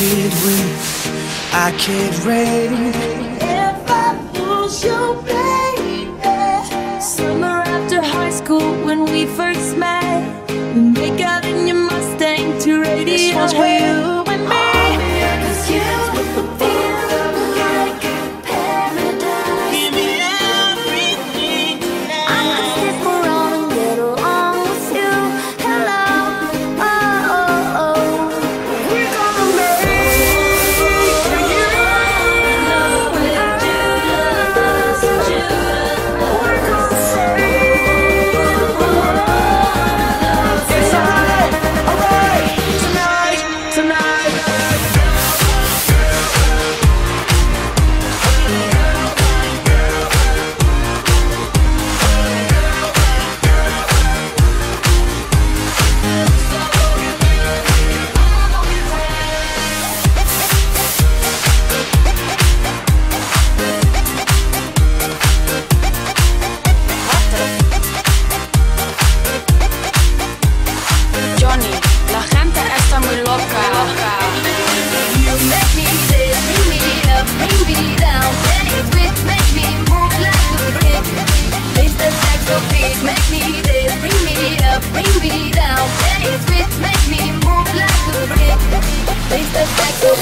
kid with, I kid rain. Five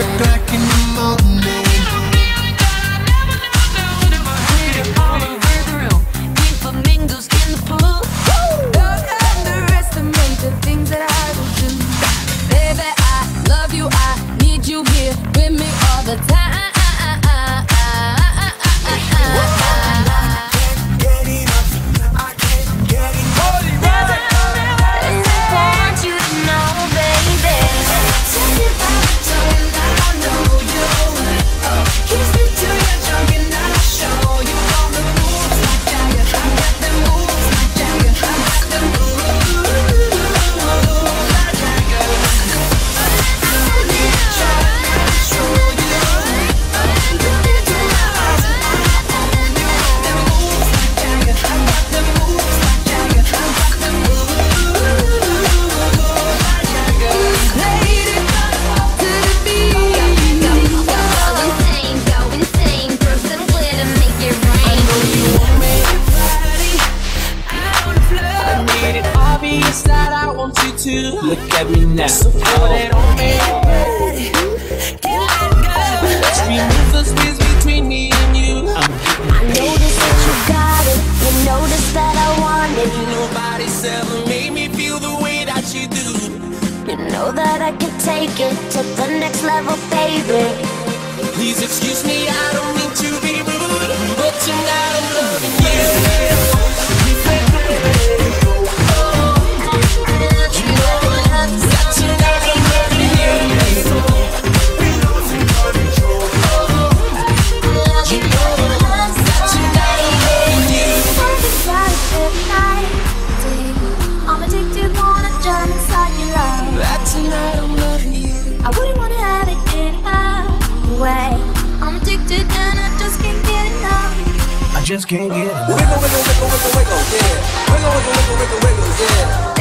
o'clock in the morning. at me now. So throw oh. that on me. Can go? Space between me and you. I noticed that you got it. You noticed that I. Nobody's ever made me feel the way that you do. You know that I can take it to the next level, baby. Please excuse me, I don't. just can't get enough. Wiggle, wiggle, wiggle, wiggle, wiggle, yeah. Wiggle, wiggle, wiggle, wiggle, wiggle, yeah.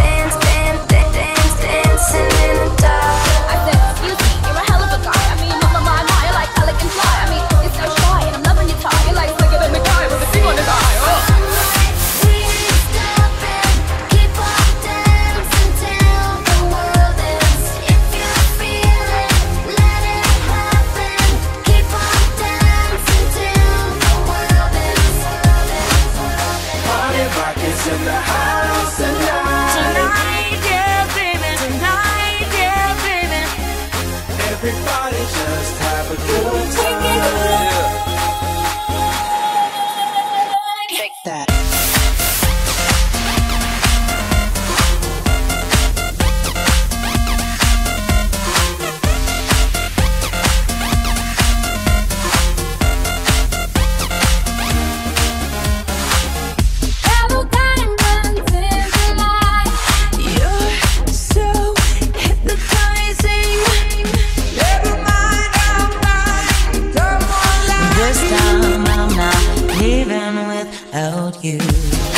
Thank you.